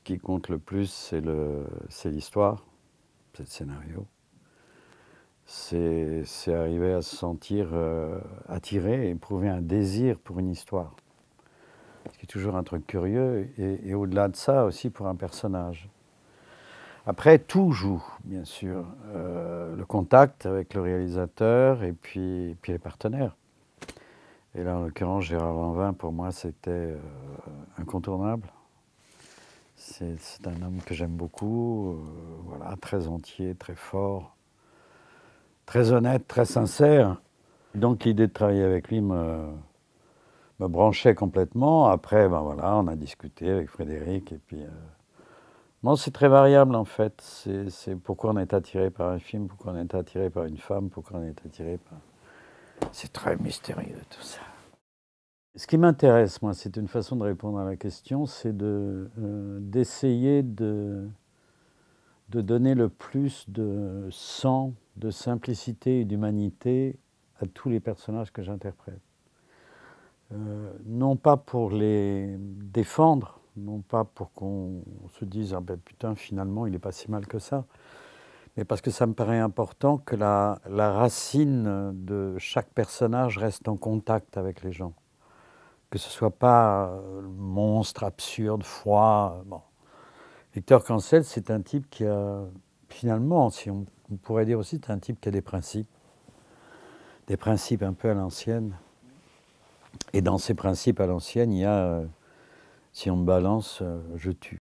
qui compte le plus, c'est l'histoire, c'est le scénario. C'est arriver à se sentir euh, attiré, éprouver un désir pour une histoire. Ce qui est toujours un truc curieux, et, au-delà de ça aussi pour un personnage. Après, tout joue, bien sûr. Euh, le contact avec le réalisateur et puis, puis les partenaires. Et là, en l'occurrence, Gérard Lanvin, pour moi, c'était euh, incontournable. C'est un homme que j'aime beaucoup, euh, voilà, très entier, très fort, très honnête, très sincère. Donc l'idée de travailler avec lui me, branchait complètement. Après, ben voilà, on a discuté avec Frédéric et puis... Euh, c'est très variable en fait. C'est pourquoi on est attiré par un film, pourquoi on est attiré par une femme, pourquoi on est attiré par... C'est très mystérieux tout ça. Ce qui m'intéresse, moi, c'est une façon de répondre à la question, c'est euh, d'essayer de, donner le plus de sang, de simplicité et d'humanité à tous les personnages que j'interprète. Euh, non pas pour les défendre, non pas pour qu'on se dise ah ben putain finalement il n'est pas si mal que ça, mais parce que ça me paraît important que la racine de chaque personnage reste en contact avec les gens que ce ne soit pas euh, monstre, absurde, froid. Bon. Victor Cancel, c'est un type qui a, finalement, si on, pourrait dire aussi, c'est un type qui a des principes, des principes un peu à l'ancienne. Et dans ces principes à l'ancienne, il y a, euh, si on me balance, euh, je tue.